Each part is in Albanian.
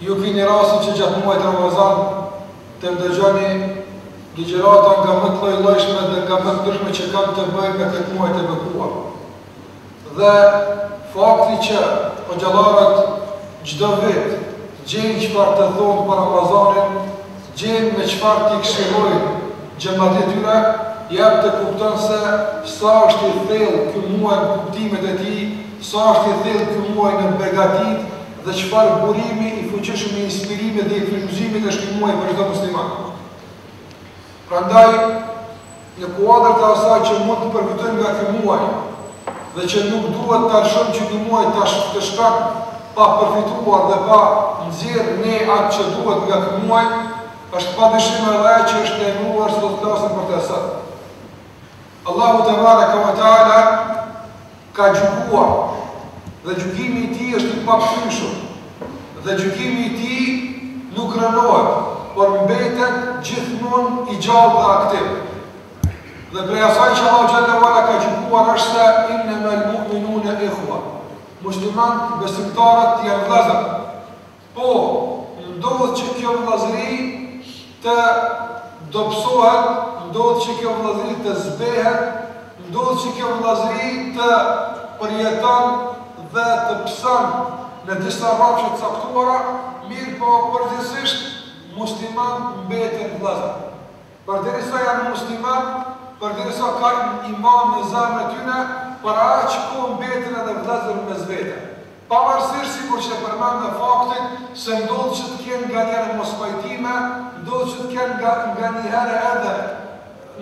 Ju kini rastin që gjatë muajit Ramazan të ndëgjoni ligjërata nga më të lloj-llojshme dhe nga më të ndryshme që kanë të bëjnë me këtë muaj të bekuar. Dhe fakti që hoxhallarët çdo vit gjejnë çfarë të thonë për Ramazanin, gjejnë me çfarë t'i këshillojnë xhematët e tyre, jep të kupton se sa është i thellë ky muaj në kuptimet e tij, sa është i thellë ky muaj në begatitë, Dhe çfarë burimi i fuqishëm i inspirimit dhe i frymëzimit është ky muaj për çdo musliman! Prandaj, në kuadër të asaj që mund të përfitojmë nga ky muaj dhe që nuk duhet ta lëshojmë që ky muaj të na shkojë pa përfituar dhe pa nxjerrë ne atë që duhet nga ky muaj, është padyshim edhe ajo që është emëruar se do të flasim për të sot. Allahu tebareke ve teala ka gjykuar dhe gjykimi i tij është i pakthyeshëm. Dhe gjykimi i tij nuk rënohet, por mbetet gjithmonë i gjallë dhe aktiv. Dhe prej asaj që Allahu xhallahu teala ka gjykuar është se innema al-mu'minuna ikhwa. Muslimanët besimtarët janë vëllezër. Po ndodh që kjo vëllazëri të dobësohet, ndodh që kjo vëllazëri të zbehet, ndodh që kjo vëllazëri të përjeton dhe të pëson në disa rrafshe të caktuara, mirëpo përgjithësisht muslimanët mbeten vëllezër. Përderisa janë muslimanë, përderisa kanë iman në zemrën e tyre, për aq kohë mbeten edhe vëllezër mes vete. Pavarësisht sikur që e përmenda faktit se ndodh që të kenë nganjëherë mospajtime, ndodh që të kenë nga nganjëherë edhe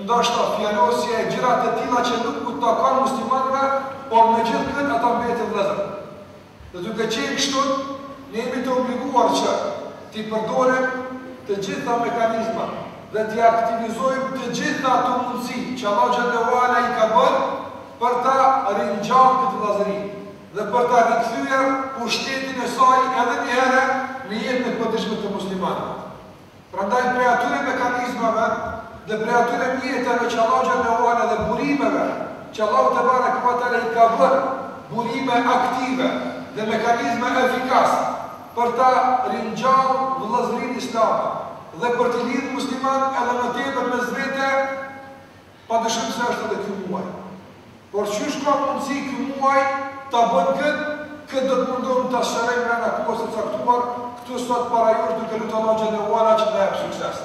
ndoshta fjalosje e gjëra të tilla që nuk u takon muslimanëve, por me gjithë këtë ata mbeten vëllezër. Dhe duke qenë kështu, ne jemi të obliguar që t'i përdorim të gjitha mekanizmat dhe t'i aktivizojmë të gjitha ato mundësi që Allahu xhelle ve ala i ka bërë për ta ringjallë këtë vëllazëri. dhe për ta rikthyer pushtetin e saj edhe një herë në jetën e përditshme të muslimanëve. Prandaj prej atyre mekanizmave dhe prej atyre mjeteve që Allahu xhelle ve ala dhe burimeve që Allahu tebareke ve teala i ka bërë burime aktive dhe mekanizma efikas për ta ringjallë vëllazërinë islame dhe për t'i lidhë muslimanët edhe më tepër mes vete, Padyshim se është edhe ky muaj. Por qysh ka mundësi ky muaj ta bën këtë, këtë do të mundohem ta sqaroj brenda kohës së caktuar këtu sot para jush duke lutë Allahun xhelle ue ala që të na jap sukses.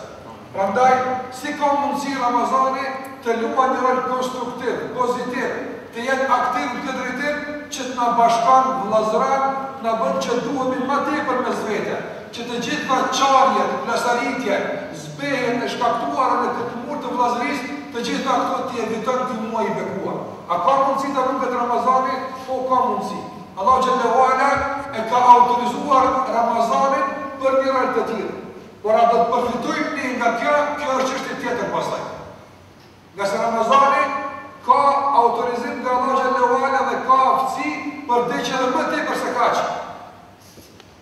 Prandaj, si ka mundësi Ramazani të luajë një rol konstruktiv, pozitiv, të jetë aktiv në këtë drejtim që të na bashkon, vëllazëron, të na bën që duhemi më tepër mes vete, që të gjitha çarjet, plasaritjet, Zbehjet e shkaktuara në këtë mur të vëllazërisë të gjitha ato t'i eviton ky muaj i bekuar a ka mundësi ta luan këtë Ramazani po ka mundësi Allahu xhelle ue ala e ka autorizuar Ramazanin për mirësitë e tij por a do të përfitojmë ne nga kjo kjo është çështje tjetër pastaj ngase Ramazani ka autorizim nga Allahu xhelle ue ala dhe ka aftësi për diçka edhe më tepër se kaq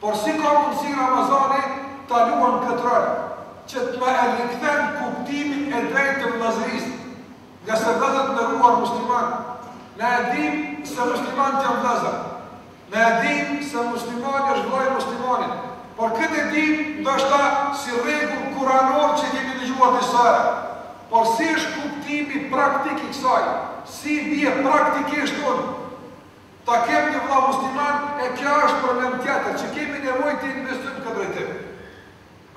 Por si ka mundësi Ramazani ta luan këtë rol, që t'na e rikthen kuptimin e drejtë të vëllazërisë, ngase vëllezër të nderuar muslimanë, na e dimë se muslimanët janë vëllezër, ne e dimë se muslimani është vëlla i muslimanit, por këtë e dimë ndoshta si rregull kuranor që e kemi dëgjuar disa herë, por si është kuptimi praktik i kësaj, si i bie praktikisht unë Ta kem një vlla musliman e kjo është problem tjetër që kemi nevojë të investojmë në këtë drejtim.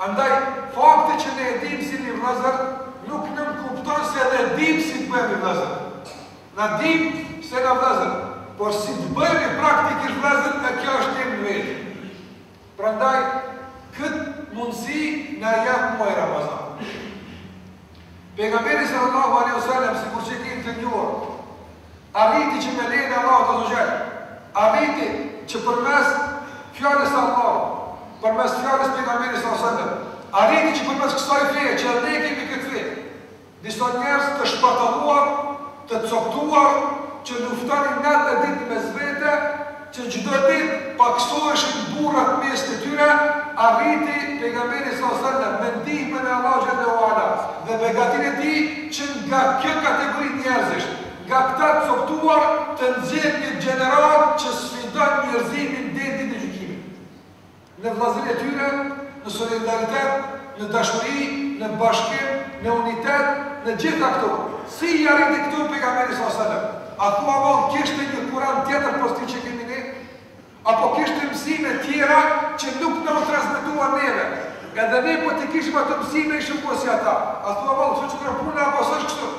Andaj, fakti që ne e dimë se jemi vëllezër nuk nënkupton se edhe e dimë si të bëhemi vëllezër. Na dimë se jena vëllezër, por si të bëhemi praktikisht vëllezër e kjo është temë në vete. Prandaj kët mundësi na e jap muaji Ramazan. Pejgamberi sallallahu alaihi wasallam sikur që keni të njohur, arriti që me lejen e Allahut azze ue xhel, arriti që përmes fjalës së Allahut, përmes fjalës së Pejgamberit sallallahu alaihi wasallam, arriti që përmes kësaj feje që ne e kemi këtë fe, Disa njerëz të shpartalluar, të copëtuar, që luftonin natë e ditë mes vete, që çdo ditë pakësoheshin burrat mes të tyre, arriti Pejgamberi sallallahu alejhi ve sellem me ndihmën e Allahut xhelle ue ala dhe begatinë e Tij që nga kjo kategori njerëzish, nga këta të copëtuar, të nxjerrë një gjeneratë që sfidon njerëzimin deri në Ditën e Gjykimit. Në vëllazërinë e tyre, në solidaritet, në dashuri, në bashkim, në unitet, në gjitha këto. Si i arriti këto Pejgamberi sallallahu alejhi ve sellem? A thua vallë kishte një Kur'an tjetër pos këtij që kemi ne? Apo kishte mësime tjera që nuk na u transmetuan neve? Edhe ne po t'i kishim ato mësime ishim po si ata. A thua vallë kështu qëndron puna apo s'është kështu?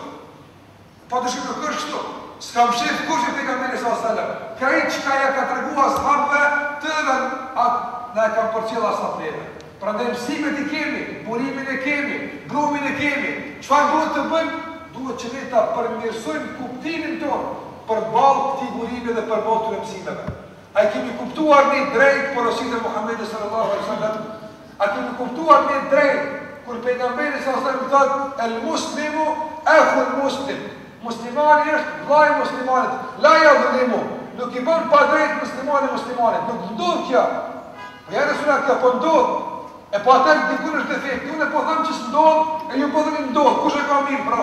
Pa dyshim nuk është kështu. S'ka mshef kurgjë Pejgamberi sa selam. Krejt çka ja ka tregu ashabëve të vet e atë na e kanë përcjell ashabët neve. Prandaj mësimet i kemi, burimin e kemi, brumin e kemi. Çfarë duhet të bëjmë? Duhet që ne ta përmirësojmë kuptimin tonë përballë këtij burimi dhe përballë këtyre mësimeve. A i kemi kuptuar ne drejt porositë e Muhamedit sallallahu alaihi wasallam? A kemi kuptuar ne drejt kur Pejgamberi sa selam thotë el muslimu ehul muslim, muslimani është vëllai i muslimanit, la jadhlimu, nuk i bën padrejt muslimani muslimanit, nuk ndodh kjo. Po ja Resulullah kjo po ndodh. E po atëherë dikun është defekt, unë po them që s'ndodh, e ju po thoni ndodh, kush e ka mirë pra?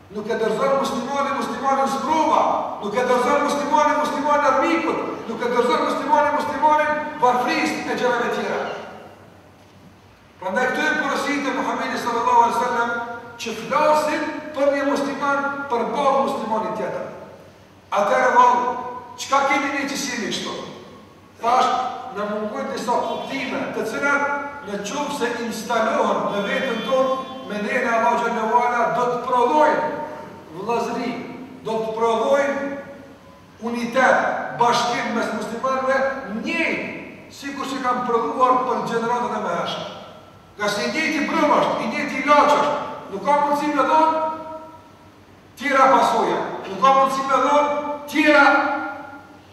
Nuk e dorëzon muslimani muslimanin sprova, nuk e dorëzon muslimani muslimanin armikut, nuk e dorëzon muslimani muslimanin varfërisë e gjërave të tjera. Prandaj këto janë porositë e Muhamedit sallallahu alaihi wasallam që flasin për një musliman përballë muslimanit tjetër. Atëherë vallë, çka kemi ne që s'jemi kështu? Tash na mungojnë disa kuptime, të cilat në qoftë se instalohen në veten tonë, me lejen e Allahut xhelle ve ala do të prodhojnë vëllazëri, do të prodhojnë unitet, bashkim mes muslimanëve, njëjtë sikur që kanë prodhuar për gjeneratat e mëhershme. Ngase i njëjti brum është, i njëjti ilaç është, nuk ka mundësi me dhonë tjera pasoja, nuk ka mundësi me dhonë tjera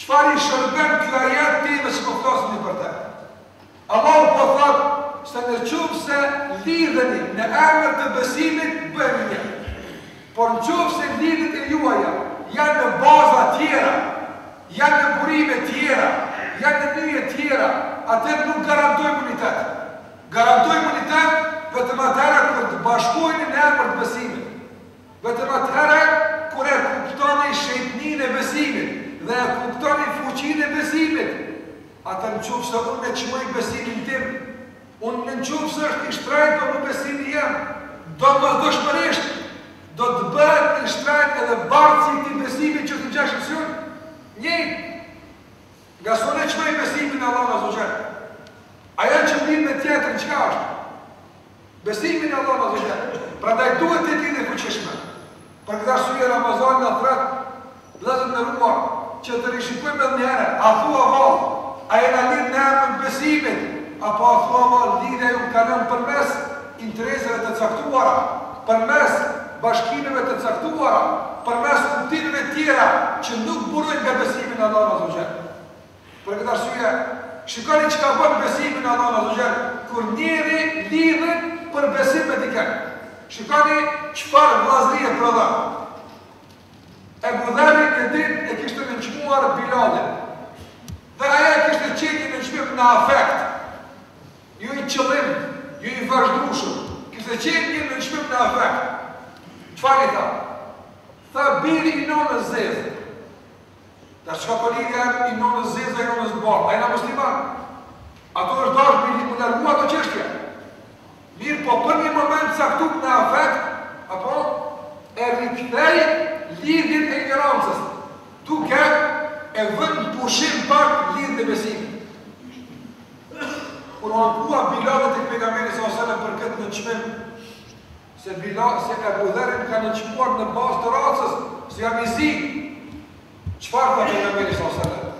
Çfarë i shërben ky ajet temës që po flasim për te? Allahu po thotë se në qoftë se lidheni në emër të besimit bëheni një. Por në qoftë se lidhjet e juaja janë në baza tjera, janë në burime tjera, janë në nyje tjera, atëherë nuk garantojmë unitet. Garantojmë unitet vetëm atëherë kur të bashkoheni në emër të besimit. Vetëm atëherë kur e kuptoni shejtninë e besimit dhe e kuptoni fuqinë e besimit, atëherë nëqofse unë e çmoj besimin tim, unë nëqofse është i shtrenjtë për mu besimi jem, domosdoshmërisht do të bëhet i shtrenjtë edhe bartësi i këtij besimi që të ngjash në syrë njëjtë, ngase unë e çmoj besimin në Allahun Azza wa Jall. Ajo që më lidh me tjetrin çka është? Besimi në Allah Azza wa Jall. Prandaj duhet të jetë lidhje e fuqishme. Për këtë arsye Ramazani na thret, vëllezër të nderuar, që të rishikojmë edhe një herë, a thua vallë, a jena lidhë në emër të besimit, apo a thua vallë, lidhja jonë kalon përmes interesave të caktuara, përmes bashkimeve të caktuara, përmes kuptimeve tjera që nuk burojnë nga besimi në Allahun Azza wa Jall. Për këtë arsye, shikoni çka bën besimi në Allahun Azza wa Jall kur njeri lidhet për besim me dikën. Shikoni çfarë vëllazërie prodhon. Ebu Dherri një ditë e kishte nënçmuar Bilalin. Dhe ajo kishte qenë një nënçmim në afekt. Jo i qëllim, jo i vazhdushëm. Kishte qenë një nënçmim në afekt. Çfarë i tha? Tha biri i nonës zezë. Tash çka po biri i nonës zezë e nonës bardhë, a jena musliman? Ato është dashtë me i largu ato çështje. Mirëpo për një moment sa këtu në afekt, apo e riktheu lidhjen e injorancës, duke e vënë në pushim pak lidhjen e besimit. Kur u ankua Bilali te Pejgamberi salallahu alejhi ve selem për këtë nënçmim, Se Bila, se Ebu Dherri më ka nënçmuar në bazë të racës, se jam i zi. Çfarë tha Pejgamberi salallahu alejhi ve selem?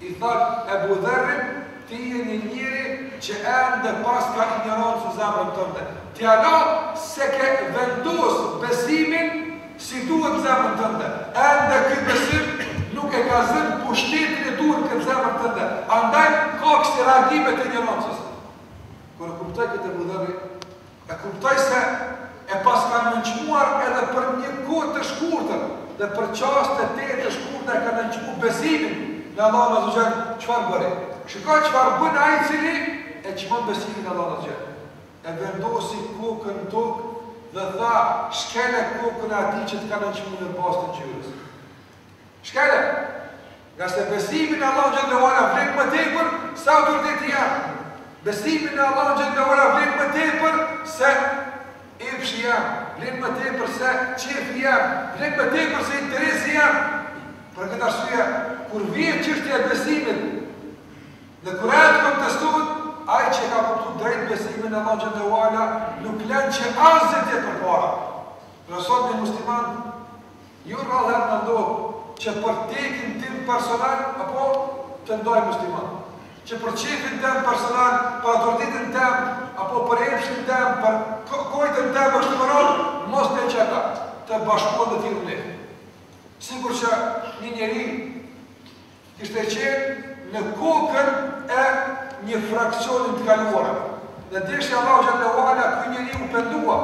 I tha Ebu Dherrit, ti je një njeri që ende paska injorancë në zemrën tënde. Ti hala s'e ke vendos besimin si duhet në zemrën tënde. Ende ky besim nuk e ka zënë pushtetin e duhur në këtë zemrën tënde. Andaj ka kësi reagime të injorancës. Kur e kuptoi këtë Ebu Dherri, E kuptoi se e paska nënçmuar edhe për një kohë të shkurtër dhe për çaste tejet të shkurta e ka nënçmu besimin në Allahun Azza wa Jall, çfarë bëri? Shiko çfarë bën ai i cili e çmon besimin në Allahun Azza wa Jall. E vendosi kokën në tokë dhe tha, shkele kokën e atij që të ka nënçmu në bazë të ngjyrës. Shkele, ngase besimi në Allah xhele ve ala vlen më tepër se autoriteti jem. Besimi në Allah xhele ve ala vlen më tepër se epshi jem, vlen më tepër se qefi jem, vlen më tepër se interesi jem. Për këtë arsye, kur vjen te çështja e besimit, dhe kur ai të kontestohet, ai që ka kuptu drejt besimin në Allah xhele ve ala, nuk len që asgjë të jetë përpara. Por sot ne musliman, Jo rrallëherë na ndodh që për tekin tim personal, apo, të ndaj musliman. Që për qejfin tem personal, për autoritetin tem, apo për epshin tem, për kojtën tem e kështu me radhë, mos të që ata, të bashkohen dhe të jenë vllezër. Sikur që një njeri, kishte qenë në kokën e një fraksioni në të kaluarën. Dhe deshti Allahu xhele ve ala ky njeri u pendua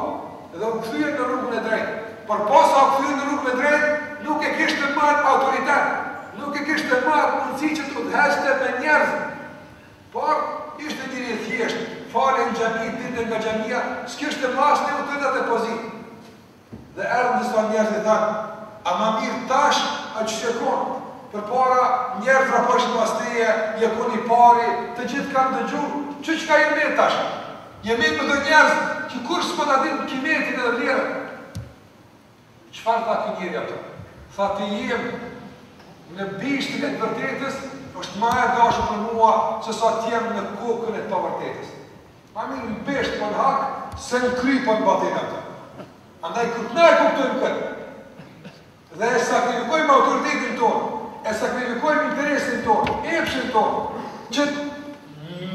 dhe u kthye në rrugën e drejtë. Por posa u kthye në rrugën e drejtë, nuk e kishte më atë autoritet, nuk e kishte më atë mundësi që të udhëheqte me njerëz. Por ishte njeri i thjeshtë, falej në xhami, dilte nga xhamia, s'kishte më asnjë autoritet e pozitë. Dhe erdhën disa njerëz dhe i thanë, A ma mirë tash, a qysh je kon? Përpara, njerëz vrapojshin mas teje, je kon i pari, të gjithë kanë ndëgju, e çka je met tash? Je met me këto njerëz, që kurrë s'po ta dinë kimetin dhe vlerën. Çfarë tha ky njeri atyre? Tha të jem në bishtin e të vërtetës, është ma e dashur për mua, se sa të jem në kokën e të pavërtetës. Ma mirë në bisht po në hak, se në kry po në batil, atë. Andaj kur na e kuptojmë këtë. Dhe e sakrifikojmë autoritetin tonë, e sakrifikojmë interesin tonë, epshin tonë, që të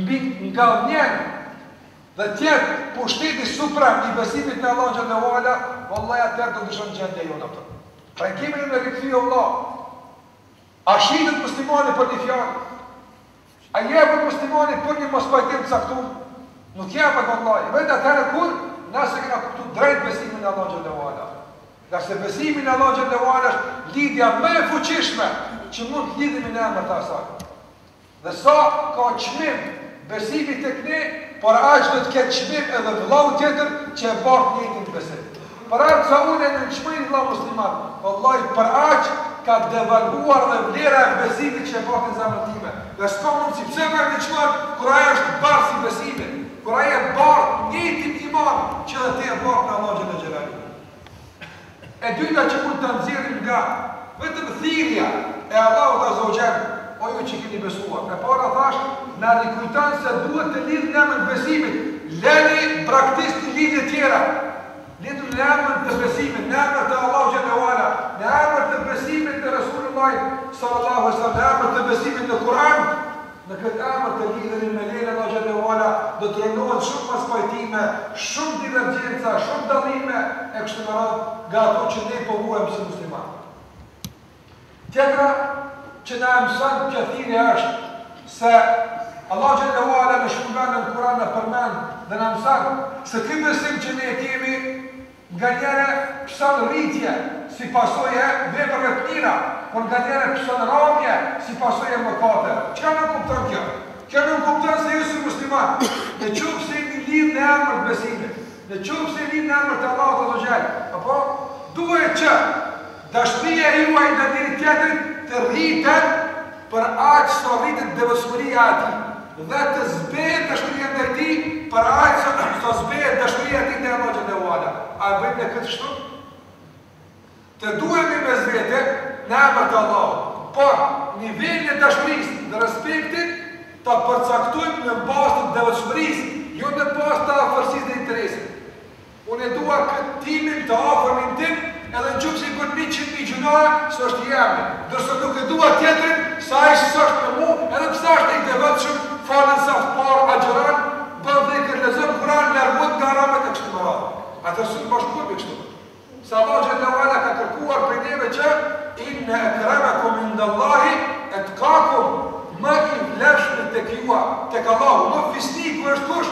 mbingadhënjejë dhe të jetë pushteti suprem i besimit në Allahun xhallahu ala, vallahi atëherë do të ndryshon gjendja jonë atë. Pra e kemi në me rikthy jo Allah, a shitet muslimani për një fjalë, A jepet muslimani për një mospajtim të caktuar? Nuk jepet vallahi, veç atëherë kur na s'e kena kuptuar drejt besimin në Allahun xhallahu ala. Ngase besimi në Allahun xhallahu ala është lidhja më e fuqishme që mund të lidhemi në emër të asaj. Dhe sa ka çmim besimi tek ne, po aq do të ketë çmim edhe vëllau tjetër që e bart njëjtin besim. Për aq sa unë e nënçmoj një vëlla musliman, vallahi për aq ka devalvuar dhe vlera e besimit që e kam ti në zemrën time. Dhe s'ka mundësi, pse me e nënçmon kur ai është bartës i besimit, kur ai e bart njëjtin iman që dhe ti e bart në Allahun xhele xhelaluhu. E dyta që mund ta nxjerrim nga Vetëm thirrja e Allahut azza wa jall, O ju që keni besuar, e para thashë, na rikujton se duhet të lidhemi në emër të besimit, lëni braktisni lidhjet tjera, lidhuni në emër të besimit, në emër të Allahut xhelle u ala, në emër të besimit në Resulullahin, sallallahu alejhi ve sellem, në emër të besimit në Kur'an, Në këtë emër të lidhemi me leje Allahu xhallahu ala do të rrënohen shumë mospajtime, shumë divergjenca, shumë dallime e kështu me radhë nga ato që ne po vuajmë si muslimanë. Tjetra që na e mëson kjo thirrje është se Allahu xhallahu ala në shumë vende në Kur'an na përmend dhe na mëson se ky besim që ne e kemi Nganjëherë pëson rritje si pasojë e veprave të mira, por nganjëherë pëson rënie si pasojë e mëkateve. Çka nënkupton kjo? Kjo nënkupton se ju si musliman, në qoftë se jeni lidhë në emër të besimit, në qoftë se jeni lidhë në emër të Allahut Azza wa Jall, apo, duhet që, Dashuria e juaj ndaj njëri-tjetrit të rritet për aq sa rritet devotshmëria e tij, dhe të zbehet dashuria ndaj tij për aq sa zbehet dashuria e tij ndaj Allahut xhallahu ala. A e bëjmë ne këtë kështu? Të duhemi mes vete në emër të Allahut, por nivelin e dashurisë dhe respektit ta përcaktojmë në bazë të devotshmërisë, jo në bazë të afërsisë dhe interesit. Unë e dua këtë timin të afërmin tim edhe në qoftë se i bën njëqind mijë gjynahe se është i jemi, ndërsa nuk e dua tjetrin se ai s'është me mu edhe pse asht i devotshëm, falet saf parë, agjëron, bën dhikr, lexon Kur'an, largohet nga haramet e kështu me radhë. Atëherë s'u bashkohemi kështu. Se Allahu xhalla u ala ka kërkuar prej neve që inne ekremekum indallahi etkakum, më i vlefshmi tek ju a, tek Allahu, më fisniku është kush?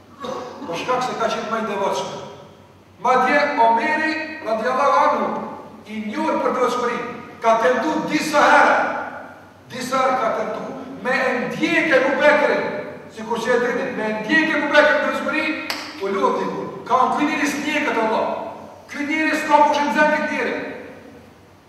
për shkak se ka qenë më i devotshëm. Madje Omeri radiallahu anhu i njohur për devotshmëri, ka tentu disa herë, disa herë ka tentu me e ndjekë Abu Bekrin, sikur që e dini, me e ndjekë Abu Bekrin në devotshmëri, u lodh dikur, tha ky njeri s'ndjeket vallah. Ky njeri s'ka kush e nxen këtë njeri.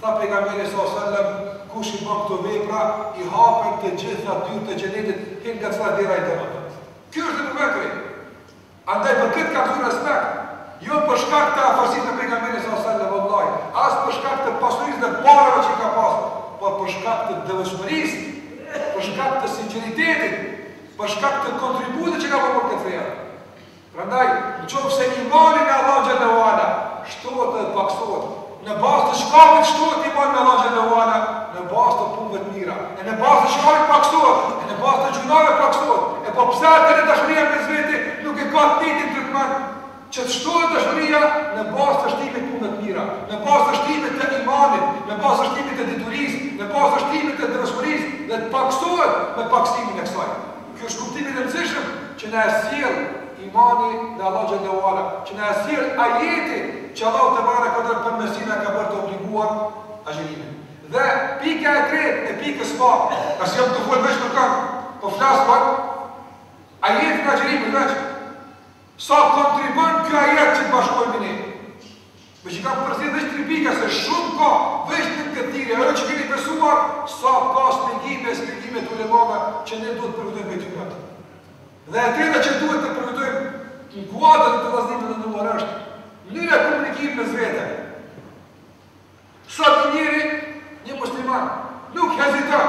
Tha Pejgamberi sallallahu alejhi ve sellem, Kush i bën këto vepra, i hapen të gjitha dyert e Xhenetit, hyn nga cila derë ai don vet. Ky është Ebu Bekri. Andaj për këtë ka shumë respekt, jo për shkak të afërsisë me Pejgamberin sallallahu alejhi ve sellem, vallahi, as për shkak të pasurisë dhe parave që i ka pas, por për shkak të devotshmërisë, për shkak të sinqeritetit, për shkak të kontributit që ka bërë për këtë fe. Prandaj, nëqofse imani në Allahun xhalla u ala shtohet dhe pakësohet, në bazë të çkahit shtohet imani në Allahun xhalla u ala, në bazë të punëve të mira, e në bazë të çkahit pakësohet, e në bazë të gjynahve pakësohet, e po pse atëherë dashuria mes vete nuk e ka të njëjtin tretman që të shtohet dashuria në bazë të shtimit të punëve të mira, në bazë të shtimit të imanit, në bazë të shtimit të diturisë, në bazë të shtimit të devotshmërisë dhe të pakësohet me pakësimin e kësaj. Ky është kuptim i rëndësishëm që na e sjell imani në Allah xhallahu ala, që na e sjell ajeti që Allahu tebareke ve teala përmes tij na ka bërë të obliguar agjërimin. Dhe pika e tretë e pikës së parë, pasi jam tu fol veç për këtë, po flas për ajetin e agjërimit veç, sa kontribon ky ajet që të bashkohemi ne. Meqë kam përzgjedh veç tri pika se shumë ka veç në këtë thirrje o ju që keni besuar sa ka spjegime e spjegime të ulemave që ne duhet të përfitojmë prej tyre atë. Dhe e treta që duhet të përfitojmë në kuadër të vllaznimit të nderuar është mënyra e komunikimit mes vete. Sot njeri një musliman nuk heziton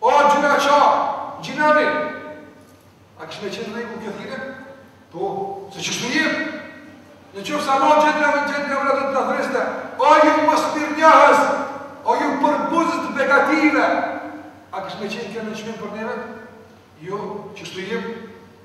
O gjynahqarë, Gjina Re, a kish me qenë n'rregull kjo thirrje? Po, se qështu jemi. Në qoftë se ma gjenë në vëndë gjenë në vëndë të të thriste, o ju mosmirënjohës, o ju përbuzës të begative, a kish me qenë kjo nënçmim për neve? Jo, qështu jemi.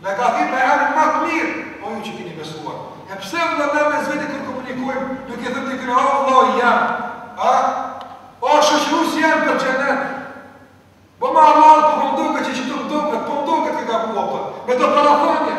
Na ka thirr me emrin ma të mirë, o ju që keni besuar. E pse vëlla na mes veti kur komunikojmë, nuk i themi dikujna o vëllai jem, a? O shoqërues jem për xhenet. Po ma Allahu po më duket qështu më duket, po më duket ke gabuar për, me do parathënie.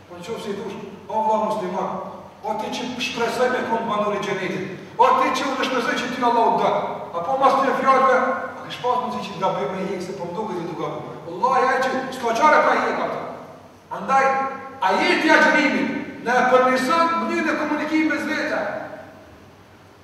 Po në qoftë se i thosh, o vëlla musliman, o ti që shpresoj me kon banor i xhenetit, o ti që unë shpresoj që ti Allahu të don. Apo mos të fjalëve, a ke shpasur mundësi që të gaboj me një se po më duket se do gaboj. Wallahi ai që s'ka çare pa jetë atë. Andaj ajeti i agjërimit na përmirëson mënyrën e komunikimit mes vete.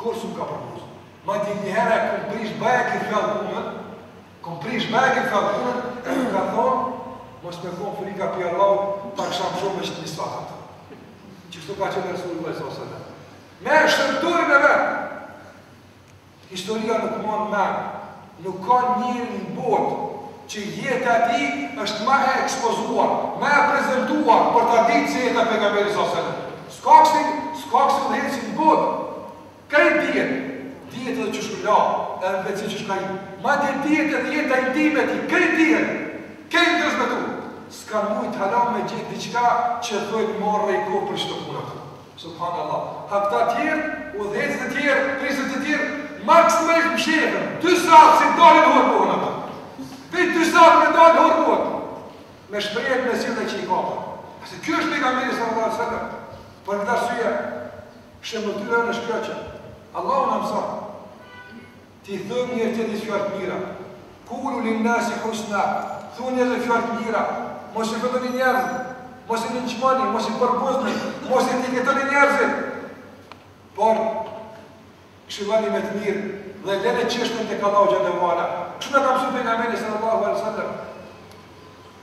Kurrë s'më ka përbuz. Madje një herë e kom prish baje këtë fjallë punën, kom prish baje këtë fjallë punën, e më ka thonë, mos me konë frika prej Allahut, të kisha mshu me qëtë misvak. Qështu ka qenë Resulullah s.a.s. me shërbëtorin e vet. Historia nuk man men. Nuk ka njeri në botë që jeta e tij është ma e ekspozuar, ma e prezentuar për ta ditë se jeta e Pejgamberit sallallahu alejhi ve sellem. S'ka kështu, s'ka udhëheqës në botë. Krejt dihet, dihet edhe qysh u la, edhe në vece qysh ka hi. Madje dihet edhe jeta intime e tij, krejt dihet. Krejt është transmetuar. S'kanë mujt hala me gjetë diçka që thotë marre i koftë për qit punë atë. Subhanallah. Ka këta tjerë, udhëheqës të tjerë, prijës të tjerë, maksimalisht mshefen, dy satë si dalin hurë kohën ata. Pej dy satë me dalë hurë kohën. Me shprejët me zilë dhe që i kapër. E ky është pejgamberi sallallahu alejhi ve sellem. Për këtë arsye, shemë të dyre në shkjo që Allahu na mëson. T'i themi njëri-tjetrit fjalë të mira. Kulu lin nasi husna, thuni edhe fjalë të mira. Mos i ofendoni njerëzit, mos i nënçmoni, mos i përbuzni, mos i etiketoni njerëzit. Por këshilloni me të mirë dhe lene çështjen te Allahu xhele ve ala. Kështu na ka mësuar pejgamberi sallallahu alaihi wasallam.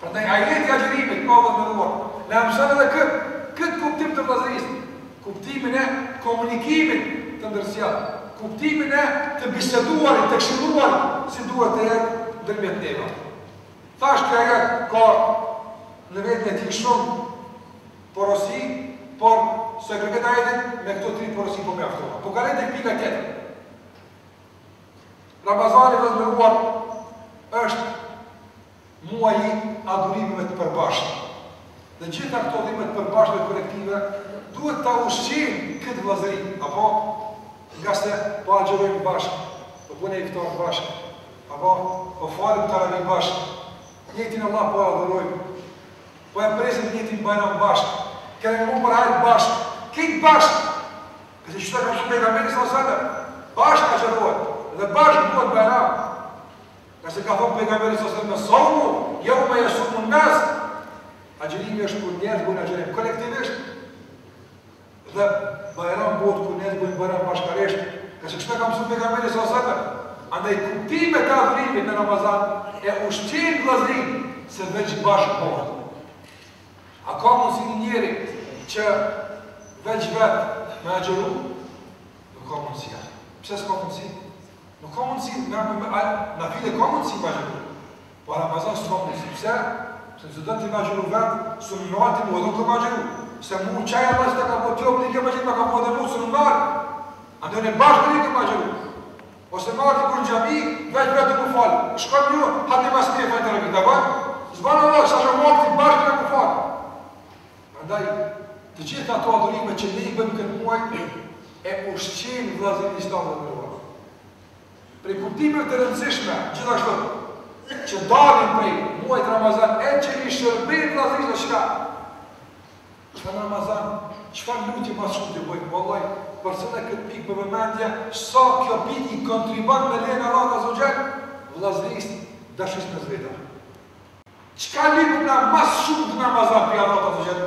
Prandaj ajeti i agjërimit vëllezër të nderuar, na e mëson edhe këtë, këtë kuptim të vëllazërisë, kuptimin e komunikimit të ndërsjellë, kuptimin e të biseduarit, të këshilluarit, si duhet të jetë ndërmjet neve. Thashë ky ajet ka në veten e tij shumë porosi, por sa i përket ajetit, me këto tri porosi po mjaftohet. Po kalojmë tek pika tjetër. Ramazani vëllezër të nderuar është muaj i adhurimeve të përbashkëta. Dhe gjitha këto adhurime të përbashkëta dhe kolektive duhet ta ushqejnë këtë vëllazëri, apo ngase po agjërojmë bashkë, po bojmë iftar bashkë, apo po falim teravi bashkë, njëjtin Allah po adhurojmë, po e presim njëjtin bajram bashkë, kena m'u përhajru bashkë, krejt bashkë, Ngase kështu na ka mësu Pejgamberi sallallahu alaihi wasallam, bashkë agjërohet dhe bashkë bëhet bajram. Ngase ka thonë Pejgamberi sallallahu alaihi wasallam, "Sawmu yawma yasumu an-nas." Agjërimi është kur njerëzit bëjnë agjërim kolektivisht. Dhe bajram bëhet kur njerëzit bëjnë bajram bashkarisht. Ngase kështu ka mësuar Pejgamberi sallallahu alaihi wasallam. Andaj kuptimet e adhurimit në Ramazan e ushqejnë vëllazërinë se veç bashkë bëhet. A ka mundësi një njeri veç vetë me agjëru? Nuk ka mundësi atë. Pse s'ka mundësi? Nuk ka mundësi, me amë me amë, nafile ka mundësi me agjëru. Po Ramazan s'ka mundësi, pse? Se nëse don ti me agjëru vetë, s'u në nërë të mundë, do të me agjëru. Se mu u qaj Allah që të ka bo ty obligim edhe ma ka bo edhe mu, s'u në nërë. Atëherë bashkë kemi me agjëru. Ose me ardhë dikush në xhami, veç vetë m'u fal. Shkon ju, hadi mas te fal të rëbit, apo? Zban Allah, sa shumë vakti, bashkë m'u fal. Prandaj, të gjitha ato adhurime që ne i bëjmë këtë muaj, e ushqejnë vllazninë islame vëlla i nderuar. Prej kuptimeve të rëndësishme, gjithashtu, që dalin prej muajit Ramazan, e që i shërbejnë vllaznisë është çka. Në Ramazan, çfarë lutje ma shumë të bëjmë, vallaj, përcille këtë pikë me vëmendje, se kjo pikë i kontribuon me lejen e Allahut Azza wa Jall, vëllazërisë, dashurisë mes veti. Çka lypim na më s'shumti në Ramazan prej Allahut Azza wa Jall?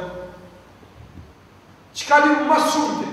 Çka lypim më s'shumti?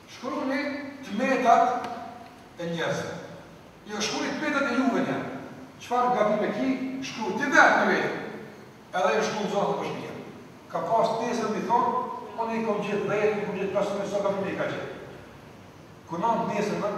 Shkrujni të metat e njerëzve. Jo shkrujni të metat e juaja. Çfarë gabimi e ki, shkruj ti vet me vete. Edhe ata shkojnë nëpër shpia. Ka pas t'nesërmen thonë, unë i kom gjetë dhejtë, i kom gjetë pesëmbëdhjetë, sa gabime i ka gjetë. Kur vijnë të nesërmen,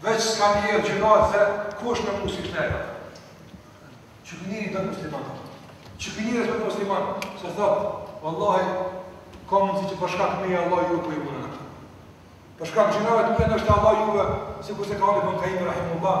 Veç shkaku i një gjynahi sekush me mos u kanë atë. Që kë njëri dhe musliman atë. Qiky njeri del musliman, se thotë, vallahi, ka mundësi që për shkak temin Allahu ju për i mundën atë. Për shkak të gjynaheve ju ndëshkon Allahu juve, sikurse ka thënë Ibn Kajim, rahimullah.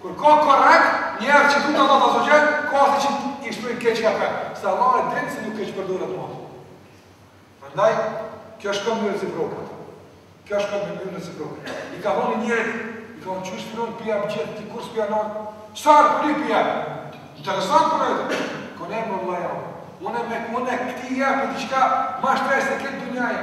Kur ke korrekt njerëz që e dunë Allahun azze ue xhel, ka asi që s'po i keqka feja, se Allahu e din se nuk keqpërdorin atë matë. Prandaj, kjo është kanë njëra sprovë. Kjo është kanë njëra sprovë. I ka thonë njerë, i ka thonë që është përën për jam gjithë, ti kur së për jam nërë, sa arë për një për jam? Interesant përgjigje, ka thonë, more vlla. Unë me kone këti jepë, diqka, ma shtesë te kjo dunjaja.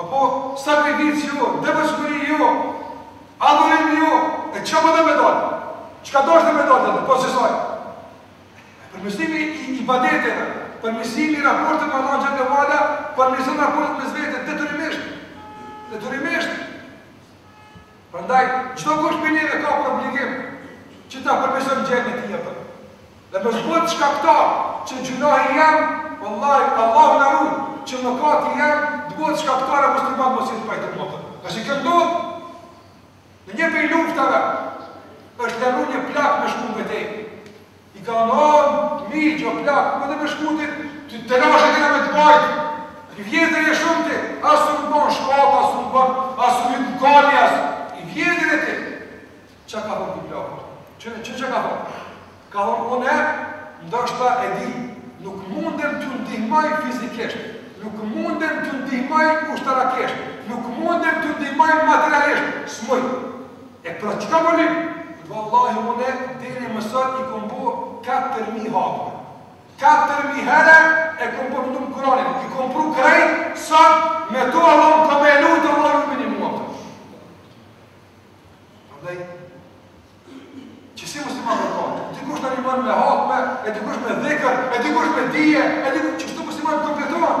A po sakrificë jo, devotshmëri jo, adhurim jo, e çka po do me dalë? Çka do Zoti me dalë tjetër pos kësaj? Përmirësimi i ibadeteve, përmirësimi i raporteve me Allahun Xhel-le ve ala, përmirësimi i raporteve mes vete, detyrimisht, detyrimisht, Prandaj, çdokush prej neve ka për obligim që ta përmirëson gjendjen e tij apo. Dhe mos bëhet shkaktar që gjunahi jem, vallahi, Allahu na ruaj, që mëkati jem të bëhet shkaktar e muslimanët mos jenë pajtim apo. Që se kjo ndodh. Në një prej luftave është lajmëru një plak me shku në betejë. I ka thanë mirë o plak, po dhe me shku ti, telashe kena me të bajt. I vjetër je shumë ti, as nuk të bën shpatë, as nuk të bën, as nuk hypë në kali, as. I vjetër je ti. Qa ka thonë ky plaku? Qa qa ka thonë? Ka thonë une, ndoshta e di, nuk mundem t'ju ndihmoj fizikisht, nuk mundem t'ju ndihmoj ushtarakisht, nuk mundem t'ju ndihmoj materialisht, s'muj. E pra qka po lyp? Vallahi une deri më sot i kom bo katër mijë hatme. Katër mijë herë e kom bo hatme Kuranin, i kom pru krejt, sot me to edhe unë kom me e lut Allahun me ju nimu. Prandaj, qe si muslimanët, dikush të nimon me hatme, e dikush me dhikër, e dikush me dije, e dikush qeshtu muslimanët kompletohen.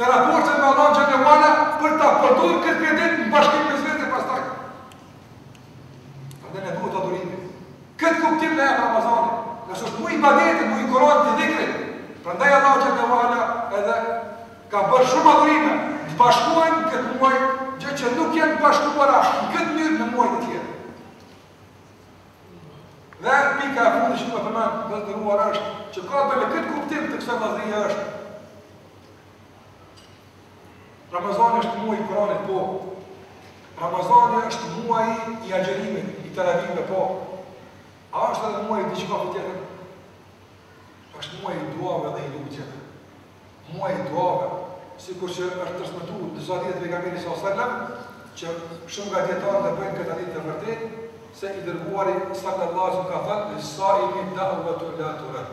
të raportet me Allahun xhele ve ala për ta përdorur këtë kredit në bashkim me zërin e pastaj. Prandaj na duhet adhurimi. Këtë kuptim ta jep Ramazani, muaj i ibadetit, i Kuranit, i dhikrit. Prandaj Allahu xhele ve ala edhe ka bërë shumë adhurime të bashkuar në këtë muaj, gjë që nuk janë bashkuar as në këtë mënyrë në muaj të tjerë. Dhe pika e fundit që do të them, vetëm është që ka bërë këtë kuptim të kësaj vazhdimi është Ramazani është muaj i Kur'anit, po. Ramazani është muaj i agjërimit, i teravive, po. A është edhe muaj i diqka tjetër? është muaj i duave dhe i lutjeve. Muaj i duave, sikurse është transmetu në disa hadithe të Pejgamberit alejhi selam, që shumë nga dijetarët e bëjnë këtë hadith të vërtetë, se i dërguari sallallahu ka thënë, lis-saimi da'uetun la turedd.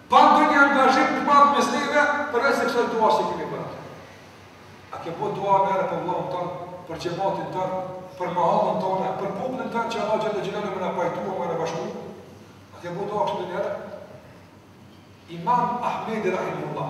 Pa ndonjë angazhim të madh mes neve, përveç se kësaj duas që kemi bërë atë. A ke bërë dua najherë për vëllën tonë, për xhamatin tonë, për mahallën tonë, për popullin tonë që Allahu xhele xhelaluhu me na pajtu, me na bashku? A ke bërë dua kështu ndonjëherë? Imam Ahmedi rahimehullah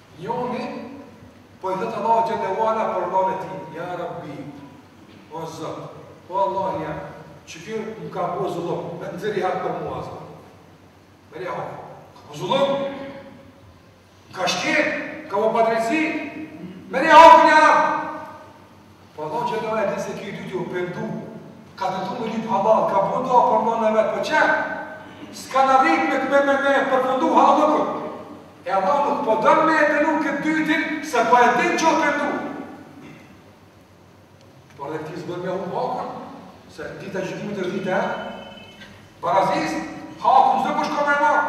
Njoni, po i thotë Allahut xhele ve ala për vllanë e tij, Ja Rabbi, o Zot, o Allah ja, qeky më ka bo zullum, ma nxirr hakën për mua, Zot. Merre hakën, ka bo zullum, më ka shkelë, ka bo padrejtësi, merre hakën ja Rabbi. Po thonë që do e di se ky i dyti u pendu, ka tentu me lypë hallall, ka bo dua për vllanë e vet, po çka? S'ka mbrritë me me me me përfundu hallallëkun. E Allahu nuk po don me e dënu këtë dytin, se po e din që u pendu. Por edhe këtij s'bën me i hup hakën, se dita e gjykimit është dita e barazisë, hakën çdokush ka me marrë.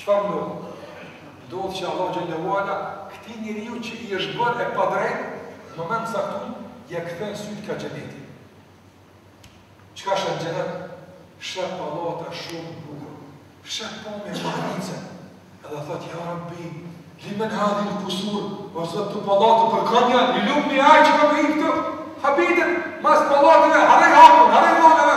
Çfarë ndodh? Ndodh që Allahu xhelle ve ala këtij njeriu që i asht ban e padrejtë, në moment të caktuar ia kthen sytë ka xheneti. Çka është në xhenet? Shef pallata shumë të bukura. Shef pamje mahnitëse. Edhe thot ja Rabbi, limen hadhihil kusur, o Zot këto pallate për kën janë, një lumë një ajë që ka për i këtu. Habitin, mas pallatëve, haraj hapun, haraj monëve.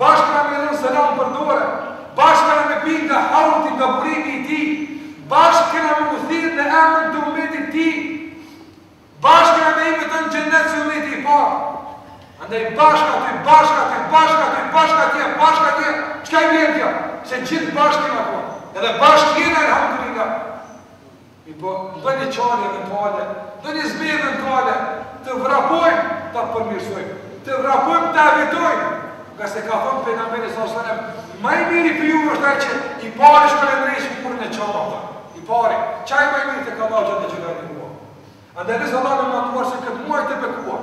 Bashkë kena me i dhanë selam për dore, bashkë kena me pi nga haudi nga burimi i tij, bashkë kena me u thirr në emër të umetit tij, bashkë kena me hy të tanë n'xhenet si umeti i parë. Andaj bashkë aty, bashkë aty, bashkë aty, bashkë atje, bashkë atje, çka i vjen kjo? Se gjithë bashkë jemi apo? Edhe bashkë jemi alhamdulillah. Mirëpo, ndonjë çarje eventuale, ndonjë zbehje eventuale, të vrapojmë ta përmirësojmë, të vrapojmë ta evitojmë, ngase ka thënë pejgamberi sa sëlem, më i miri prej jush është ai që i pari shkon e ndreq punën e çarë, i pari, qaj më i miri tek Allahu azze ve xhel. Andaj lus Allahun e madhëruar që këtë muaj të bekuar,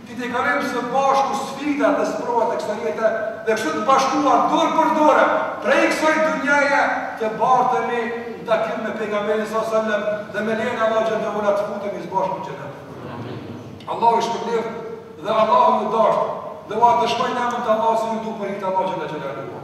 T'i tejkalojmë së bashku sfidat dhe sprovat e kësaj jete dhe kështu të bashkuar dorë për dore prej kësaj dunjaje të bartemi në takim me Pejgamberin sa sallem dhe me lejen e Allahut xhelle ve ala të futemi së bashku në xhenet. Allahu ju shpërbleftë dhe Allahu ju dashtë dhe ua dëshmoj në emër të Allahut se ju du për hir të Allahut xhelle xhelaluhu.